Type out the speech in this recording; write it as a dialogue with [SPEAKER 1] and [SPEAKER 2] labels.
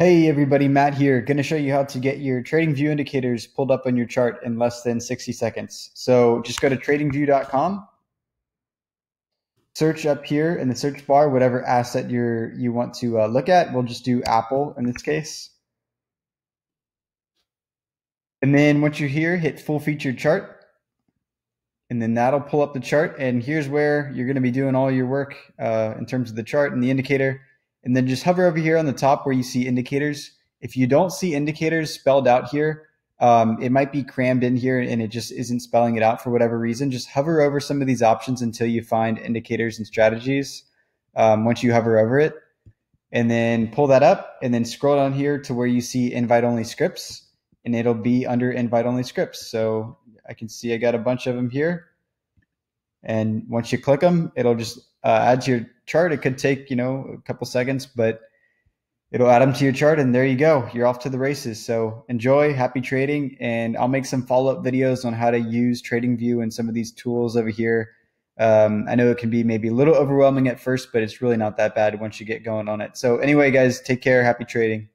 [SPEAKER 1] Hey everybody, Matt here. Going to show you how to get your TradingView indicators pulled up on your chart in less than 60 seconds. So just go to tradingview.com, search up here in the search bar whatever asset you're you want to uh, look at. We'll just do Apple in this case. And then once you're here, hit full featured chart. And then that'll pull up the chart. And here's where you're going to be doing all your work uh, in terms of the chart and the indicator and then just hover over here on the top where you see indicators. If you don't see indicators spelled out here, um, it might be crammed in here and it just isn't spelling it out for whatever reason. Just hover over some of these options until you find indicators and strategies. Um, once you hover over it, and then pull that up, and then scroll down here to where you see invite only scripts, and it'll be under invite only scripts. So I can see I got a bunch of them here. And once you click them, it'll just uh, add to your chart. It could take, you know, a couple seconds, but it'll add them to your chart and there you go. You're off to the races. So enjoy, happy trading. And I'll make some follow up videos on how to use TradingView and some of these tools over here. Um, I know it can be maybe a little overwhelming at first, but it's really not that bad once you get going on it. So anyway, guys, take care. Happy trading.